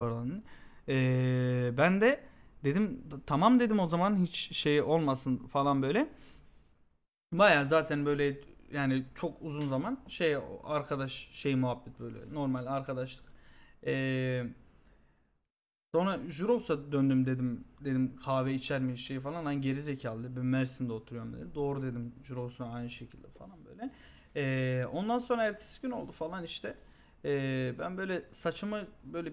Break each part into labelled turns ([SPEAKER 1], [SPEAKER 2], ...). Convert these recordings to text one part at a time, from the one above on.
[SPEAKER 1] Pardon. Ee, ben de dedim tamam dedim o zaman hiç şey olmasın falan böyle. Baya zaten böyle yani çok uzun zaman şey arkadaş şey muhabbet böyle normal arkadaşlık. Ee, sonra Juros'a döndüm dedim dedim kahve içer miyiz şey falan lan geri zekalı ben Mersin'de oturuyorum dedi. Doğru dedim Juros'a aynı şekilde falan böyle. Ee, ondan sonra ertesi gün oldu falan işte. Ee, ben böyle saçımı böyle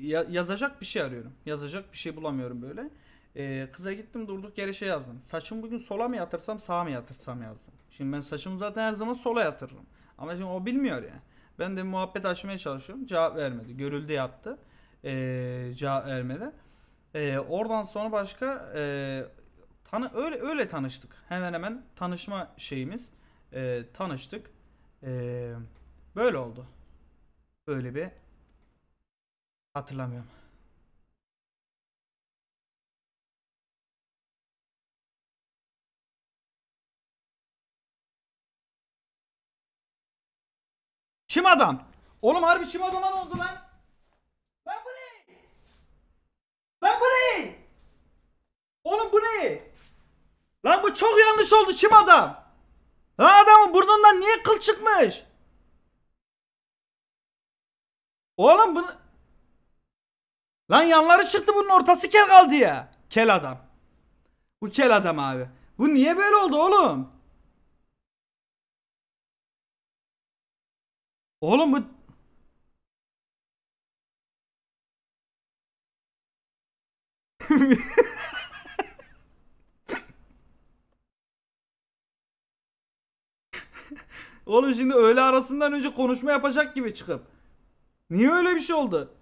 [SPEAKER 1] ya- yazacak bir şey arıyorum. Yazacak bir şey bulamıyorum böyle. Ee, kıza gittim durduk yere şey yazdım. Saçımı bugün sola mı yatırsam sağa mı yatırsam yazdım. Şimdi ben saçımı zaten her zaman sola yatırırım. Ama şimdi o bilmiyor ya. Ben de muhabbet açmaya çalışıyorum. Cevap vermedi. Görüldü yaptı. Ee, cevap vermedi. Ee, oradan sonra başka e, tanı öyle öyle tanıştık. Hemen hemen tanışma şeyimiz. Ee, tanıştık. Ee, böyle oldu. Böyle bir hatırlamıyorum. Çim adam. Oğlum harbi çim adama ne oldu lan? Lan bu ne? Lan bu ne? Oğlum bu ne? Lan bu çok yanlış oldu çim adam. Lan adamın burnundan niye kıl çıkmış? Oğlum bunu... Lan yanları çıktı bunun ortası kel kaldı ya. Kel adam. Bu kel adam abi. Bu niye böyle oldu oğlum? Oğlum bu... Oğlum şimdi öğle arasından önce konuşma yapacak gibi çıkıp. Niye öyle bir şey oldu?